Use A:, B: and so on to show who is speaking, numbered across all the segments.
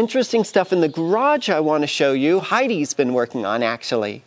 A: Interesting stuff in the garage I want to show you. Heidi's been working on actually.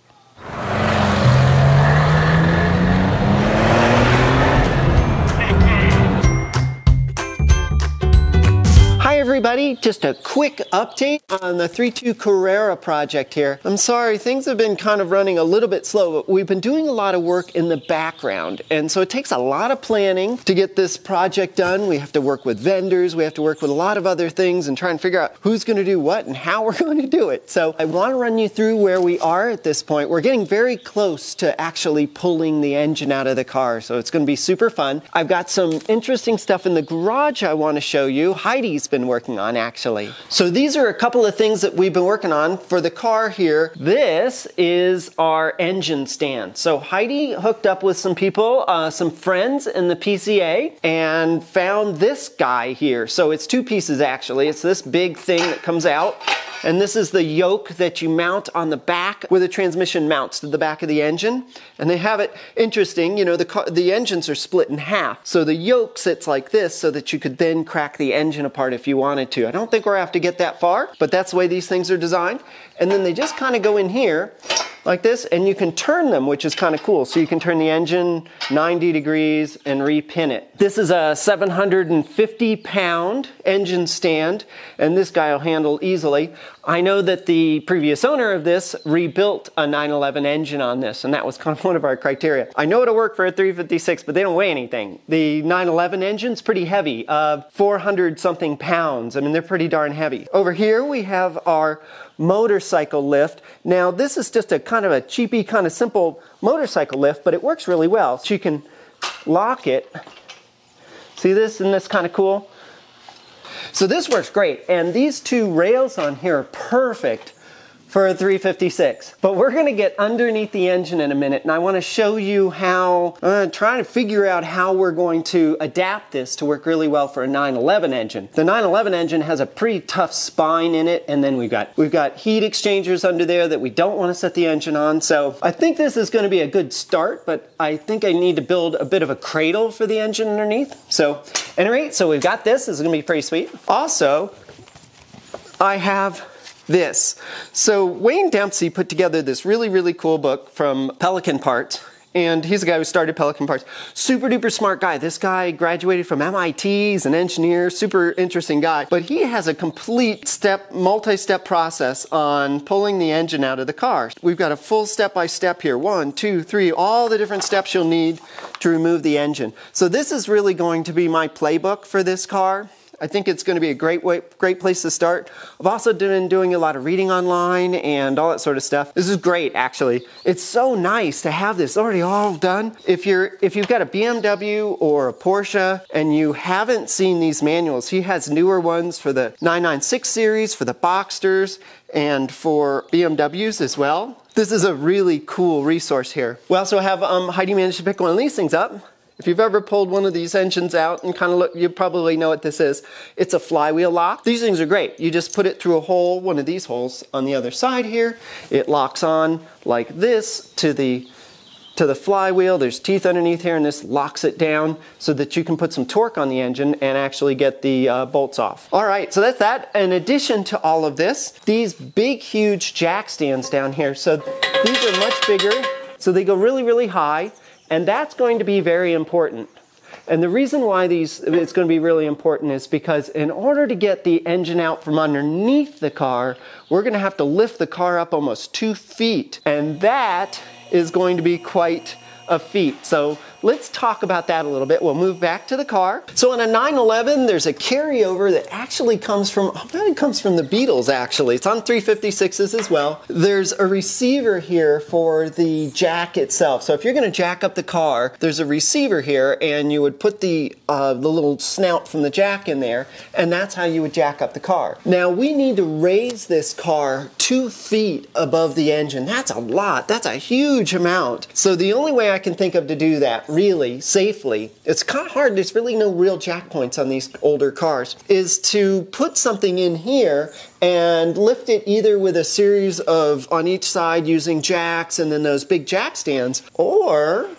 A: Everybody, just a quick update on the 3.2 Carrera project here. I'm sorry, things have been kind of running a little bit slow, but we've been doing a lot of work in the background. And so it takes a lot of planning to get this project done. We have to work with vendors, we have to work with a lot of other things and try and figure out who's gonna do what and how we're going to do it. So I wanna run you through where we are at this point. We're getting very close to actually pulling the engine out of the car, so it's gonna be super fun. I've got some interesting stuff in the garage I wanna show you. Heidi's been been working on actually. So these are a couple of things that we've been working on for the car here. This is our engine stand. So Heidi hooked up with some people, uh, some friends in the PCA and found this guy here. So it's two pieces actually. It's this big thing that comes out and this is the yoke that you mount on the back where the transmission mounts to the back of the engine. And they have it interesting, you know, the, car, the engines are split in half. So the yoke sits like this so that you could then crack the engine apart if you wanted to. I don't think we're gonna have to get that far, but that's the way these things are designed. And then they just kind of go in here like this and you can turn them which is kind of cool. So you can turn the engine 90 degrees and repin it. This is a 750 pound engine stand and this guy will handle easily I know that the previous owner of this rebuilt a 911 engine on this, and that was kind of one of our criteria. I know it'll work for a 356, but they don't weigh anything. The 911 engine's pretty heavy, uh, 400 something pounds. I mean, they're pretty darn heavy. Over here we have our motorcycle lift. Now, this is just a kind of a cheapy, kind of simple motorcycle lift, but it works really well. So you can lock it. See this? Isn't this kind of cool? So this works great. And these two rails on here are perfect for a 356. But we're gonna get underneath the engine in a minute and I wanna show you how, uh, trying to figure out how we're going to adapt this to work really well for a 911 engine. The 911 engine has a pretty tough spine in it and then we've got, we've got heat exchangers under there that we don't wanna set the engine on. So I think this is gonna be a good start, but I think I need to build a bit of a cradle for the engine underneath. So, any rate, so we've got this, this is gonna be pretty sweet. Also, I have this. So Wayne Dempsey put together this really, really cool book from Pelican Parts. And he's the guy who started Pelican Parts. Super duper smart guy. This guy graduated from MIT, he's an engineer, super interesting guy. But he has a complete step, multi-step process on pulling the engine out of the car. We've got a full step-by-step here. One, two, three, all the different steps you'll need to remove the engine. So this is really going to be my playbook for this car. I think it's going to be a great way, great place to start. I've also been doing a lot of reading online and all that sort of stuff. This is great, actually. It's so nice to have this already all done. If you're if you've got a BMW or a Porsche and you haven't seen these manuals, he has newer ones for the 996 series, for the Boxsters, and for BMWs as well. This is a really cool resource here. We also have um, Heidi managed to pick one of these things up. If you've ever pulled one of these engines out and kind of look, you probably know what this is. It's a flywheel lock. These things are great. You just put it through a hole, one of these holes on the other side here. It locks on like this to the to the flywheel. There's teeth underneath here and this locks it down so that you can put some torque on the engine and actually get the uh, bolts off. All right, so that's that. In addition to all of this, these big, huge jack stands down here. So these are much bigger. So they go really, really high. And that's going to be very important. And the reason why these it's going to be really important is because in order to get the engine out from underneath the car, we're going to have to lift the car up almost two feet. And that is going to be quite a feat. So let's talk about that a little bit. We'll move back to the car. So in a 911, there's a carryover that actually comes from, oh, it comes from the Beetles actually. It's on 356s as well. There's a receiver here for the jack itself. So if you're gonna jack up the car, there's a receiver here and you would put the, uh, the little snout from the jack in there and that's how you would jack up the car. Now we need to raise this car two feet above the engine. That's a lot, that's a huge amount. So the only way I can think of to do that really safely, it's kind of hard, there's really no real jack points on these older cars, is to put something in here and lift it either with a series of on each side using jacks and then those big jack stands, or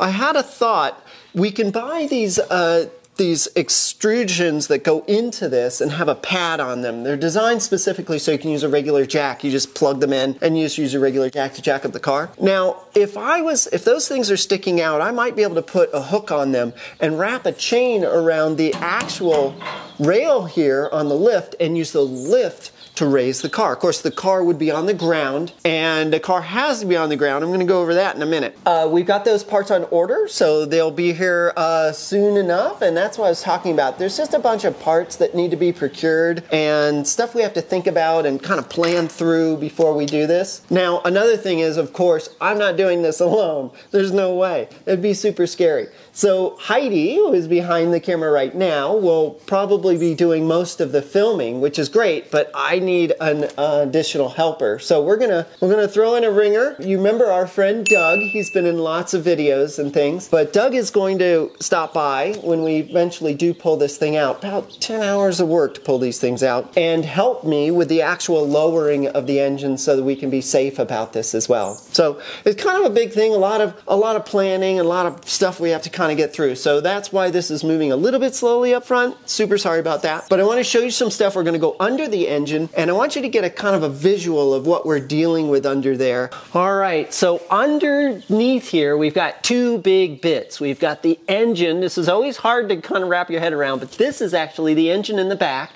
A: I had a thought, we can buy these uh, these extrusions that go into this and have a pad on them. They're designed specifically so you can use a regular jack. You just plug them in and you just use a regular jack to jack up the car. Now, if I was, if those things are sticking out, I might be able to put a hook on them and wrap a chain around the actual rail here on the lift and use the lift to raise the car. Of course, the car would be on the ground, and the car has to be on the ground. I'm going to go over that in a minute. Uh, we've got those parts on order, so they'll be here uh, soon enough, and that's what I was talking about. There's just a bunch of parts that need to be procured and stuff we have to think about and kind of plan through before we do this. Now, another thing is, of course, I'm not doing this alone. There's no way. It'd be super scary. So Heidi, who is behind the camera right now, will probably be doing most of the filming, which is great, but I need an uh, additional helper. So we're gonna we're gonna throw in a ringer. You remember our friend Doug? He's been in lots of videos and things, but Doug is going to stop by when we eventually do pull this thing out. About 10 hours of work to pull these things out and help me with the actual lowering of the engine so that we can be safe about this as well. So it's kind of a big thing, a lot of a lot of planning, a lot of stuff we have to kind of get through. So that's why this is moving a little bit slowly up front. Super sorry about that. But I want to show you some stuff. We're going to go under the engine and I want you to get a kind of a visual of what we're dealing with under there. All right, so underneath here, we've got two big bits. We've got the engine. This is always hard to kind of wrap your head around, but this is actually the engine in the back.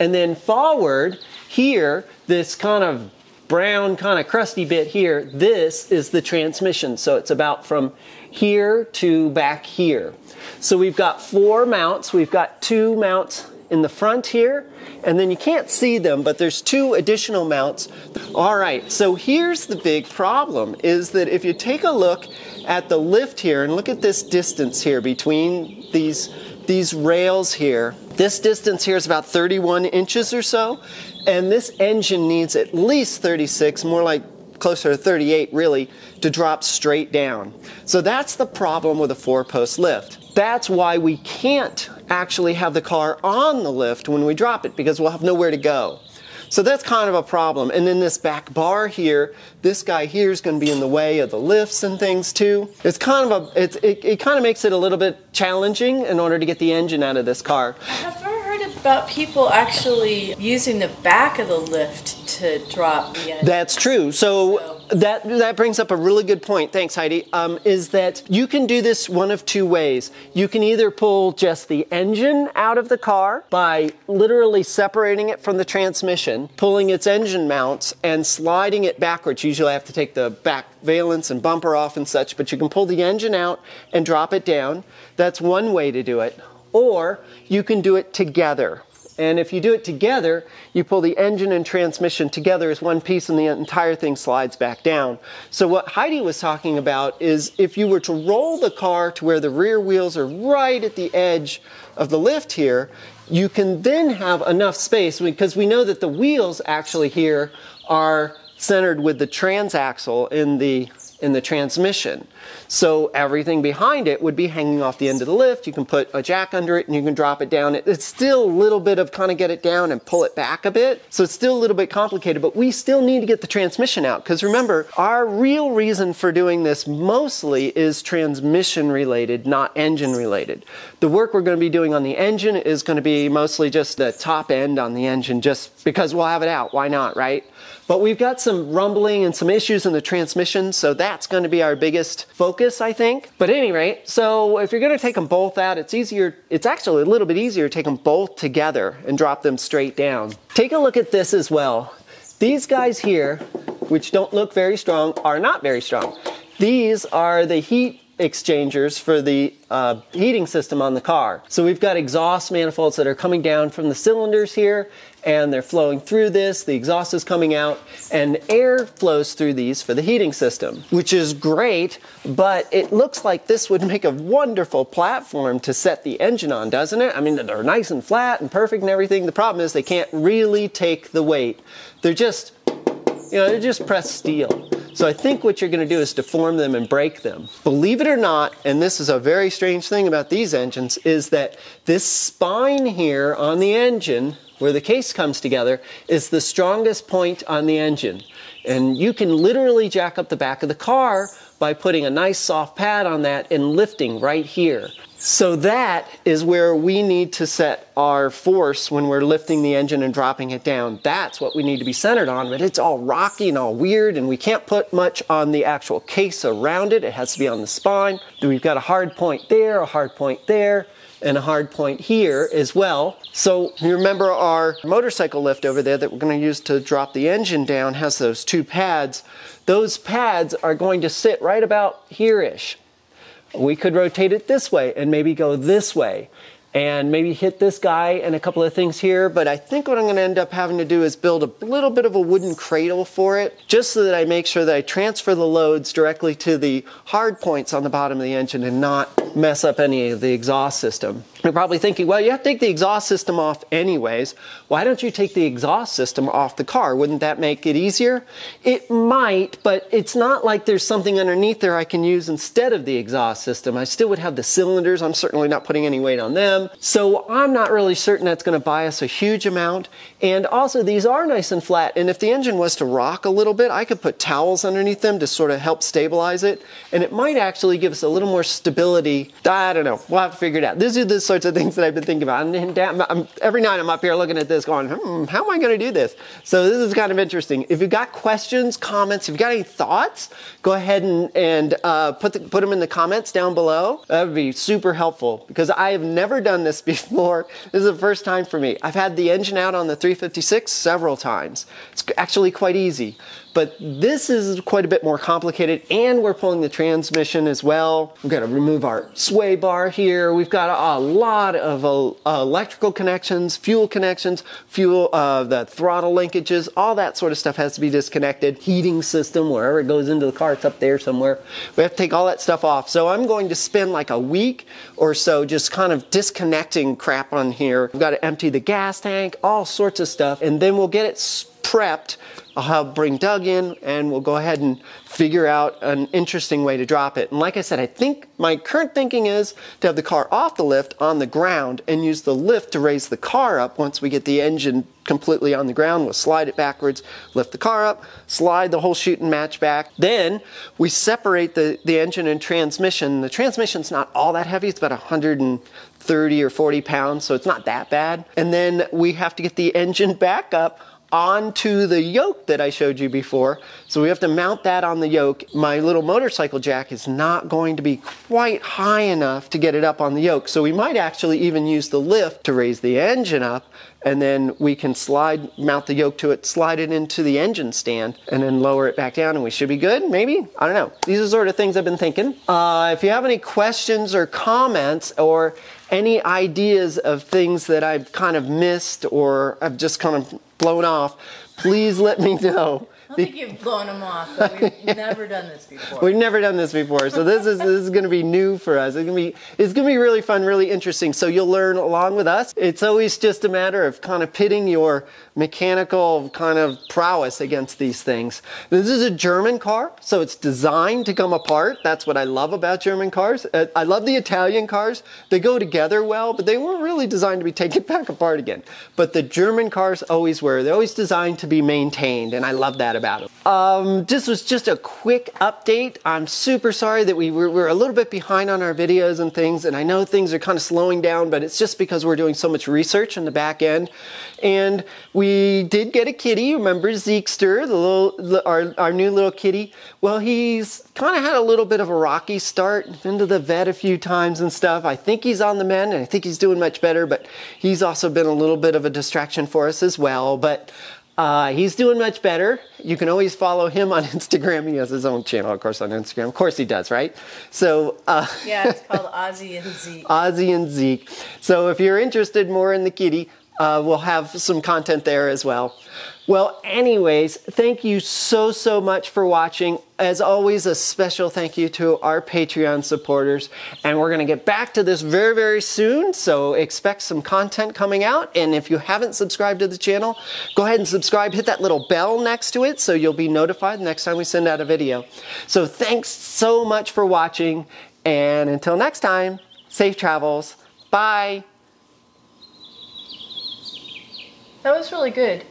A: And then forward here, this kind of brown kind of crusty bit here, this is the transmission. So it's about from here to back here. So we've got four mounts. We've got two mounts in the front here, and then you can't see them, but there's two additional mounts. All right, so here's the big problem, is that if you take a look at the lift here, and look at this distance here between these, these rails here, this distance here is about 31 inches or so, and this engine needs at least 36, more like closer to 38 really, to drop straight down. So that's the problem with a four post lift. That's why we can't actually have the car on the lift when we drop it because we'll have nowhere to go. So that's kind of a problem. And then this back bar here, this guy here is going to be in the way of the lifts and things too. It's kind of a, it, it, it kind of makes it a little bit challenging in order to get the engine out of this car.
B: Have you heard about people actually using the back of the lift to drop the engine.
A: That's true. So that that brings up a really good point. Thanks, Heidi. Um, is that you can do this one of two ways. You can either pull just the engine out of the car by literally separating it from the transmission, pulling its engine mounts, and sliding it backwards. Usually, I have to take the back valence and bumper off and such, but you can pull the engine out and drop it down. That's one way to do it. Or you can do it together. And if you do it together, you pull the engine and transmission together as one piece and the entire thing slides back down. So what Heidi was talking about is if you were to roll the car to where the rear wheels are right at the edge of the lift here, you can then have enough space because we know that the wheels actually here are centered with the transaxle in the in the transmission. So everything behind it would be hanging off the end of the lift. You can put a jack under it and you can drop it down. It's still a little bit of kind of get it down and pull it back a bit. So it's still a little bit complicated, but we still need to get the transmission out. Because remember, our real reason for doing this mostly is transmission related, not engine related. The work we're going to be doing on the engine is going to be mostly just the top end on the engine, just because we'll have it out. Why not, right? But we've got some rumbling and some issues in the transmission, so that's going to be our biggest focus, I think. But at any rate, so if you're going to take them both out, it's easier, it's actually a little bit easier to take them both together and drop them straight down. Take a look at this as well. These guys here, which don't look very strong, are not very strong. These are the heat exchangers for the uh, heating system on the car. So we've got exhaust manifolds that are coming down from the cylinders here and they're flowing through this, the exhaust is coming out, and air flows through these for the heating system, which is great, but it looks like this would make a wonderful platform to set the engine on, doesn't it? I mean, they're nice and flat and perfect and everything. The problem is they can't really take the weight. They're just, you know, they're just pressed steel. So I think what you're going to do is deform them and break them. Believe it or not, and this is a very strange thing about these engines, is that this spine here on the engine, where the case comes together, is the strongest point on the engine. And you can literally jack up the back of the car by putting a nice soft pad on that and lifting right here. So that is where we need to set our force when we're lifting the engine and dropping it down. That's what we need to be centered on, but it's all rocky and all weird and we can't put much on the actual case around it. It has to be on the spine. We've got a hard point there, a hard point there, and a hard point here as well. So you remember our motorcycle lift over there that we're gonna use to drop the engine down has those two pads. Those pads are going to sit right about here-ish. We could rotate it this way and maybe go this way and maybe hit this guy and a couple of things here. But I think what I'm going to end up having to do is build a little bit of a wooden cradle for it, just so that I make sure that I transfer the loads directly to the hard points on the bottom of the engine and not mess up any of the exhaust system. You're probably thinking, well, you have to take the exhaust system off anyways. Why don't you take the exhaust system off the car? Wouldn't that make it easier? It might, but it's not like there's something underneath there I can use instead of the exhaust system. I still would have the cylinders. I'm certainly not putting any weight on them. So I'm not really certain that's going to buy us a huge amount. And also, these are nice and flat. And if the engine was to rock a little bit, I could put towels underneath them to sort of help stabilize it. And it might actually give us a little more stability. I don't know. We'll have to figure it out. This is the sorts of things that I've been thinking about. And I'm, every night I'm up here looking at this going, hmm, how am I going to do this? So this is kind of interesting. If you've got questions, comments, if you've got any thoughts, go ahead and, and uh, put, the, put them in the comments down below. That would be super helpful because I have never done this before. This is the first time for me. I've had the engine out on the 356 several times. It's actually quite easy. But this is quite a bit more complicated and we're pulling the transmission as well. We've got to remove our sway bar here. We've got a lot of uh, electrical connections, fuel connections, fuel, uh, the throttle linkages, all that sort of stuff has to be disconnected. Heating system, wherever it goes into the car, it's up there somewhere. We have to take all that stuff off. So I'm going to spend like a week or so just kind of disconnecting crap on here. We've got to empty the gas tank, all sorts of stuff, and then we'll get it prepped I'll have bring Doug in and we'll go ahead and figure out an interesting way to drop it. And like I said, I think my current thinking is to have the car off the lift on the ground and use the lift to raise the car up once we get the engine completely on the ground. We'll slide it backwards, lift the car up, slide the whole shoot and match back. Then we separate the, the engine and transmission. The transmission's not all that heavy. It's about 130 or 40 pounds, so it's not that bad. And then we have to get the engine back up onto the yoke that I showed you before. So we have to mount that on the yoke. My little motorcycle jack is not going to be quite high enough to get it up on the yoke. So we might actually even use the lift to raise the engine up and then we can slide, mount the yoke to it, slide it into the engine stand, and then lower it back down, and we should be good, maybe? I don't know. These are sort of things I've been thinking. Uh, if you have any questions or comments or any ideas of things that I've kind of missed or I've just kind of blown off, please let me know.
B: I don't think you've blown them off, but we've never done this before.
A: We've never done this before, so this is this is going to be new for us. It's going to be it's going to be really fun, really interesting. So you'll learn along with us. It's always just a matter of kind of pitting your mechanical kind of prowess against these things. This is a German car, so it's designed to come apart. That's what I love about German cars. Uh, I love the Italian cars. They go together well, but they weren't really designed to be taken back apart again. But the German cars always were. They're always designed to be maintained, and I love that about them. Um, this was just a quick update. I'm super sorry that we were, we're a little bit behind on our videos and things, and I know things are kind of slowing down, but it's just because we're doing so much research in the back end. And we did get a kitty. Remember Zeekster, the little, our, our new little kitty? Well, he's kind of had a little bit of a rocky start. Been to the vet a few times and stuff. I think he's on the mend, and I think he's doing much better. But he's also been a little bit of a distraction for us as well. But uh, he's doing much better. You can always follow him on Instagram. He has his own channel, of course, on Instagram. Of course, he does, right? So
B: uh, yeah, it's called Ozzy and Zeke.
A: Ozzy and Zeke. So if you're interested more in the kitty, uh, we'll have some content there as well. Well, anyways, thank you so, so much for watching. As always, a special thank you to our Patreon supporters. And we're going to get back to this very, very soon. So expect some content coming out. And if you haven't subscribed to the channel, go ahead and subscribe. Hit that little bell next to it so you'll be notified the next time we send out a video. So thanks so much for watching. And until next time, safe travels. Bye.
B: That was really good.